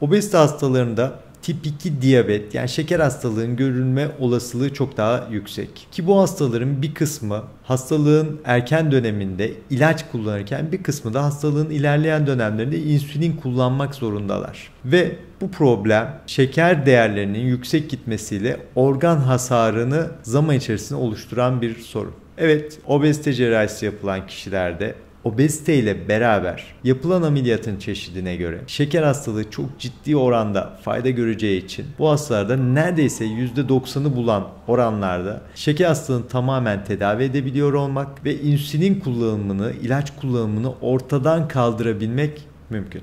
Obezite hastalarında tip 2 diyabet yani şeker hastalığın görülme olasılığı çok daha yüksek. Ki bu hastaların bir kısmı hastalığın erken döneminde ilaç kullanırken bir kısmı da hastalığın ilerleyen dönemlerinde insülin kullanmak zorundalar. Ve bu problem şeker değerlerinin yüksek gitmesiyle organ hasarını zaman içerisinde oluşturan bir sorun. Evet, obezite cerrahisi yapılan kişilerde obezite ile beraber yapılan ameliyatın çeşidine göre şeker hastalığı çok ciddi oranda fayda göreceği için bu hastalarda neredeyse %90'ı bulan oranlarda şeker hastalığını tamamen tedavi edebiliyor olmak ve insülin kullanımını, ilaç kullanımını ortadan kaldırabilmek mümkün.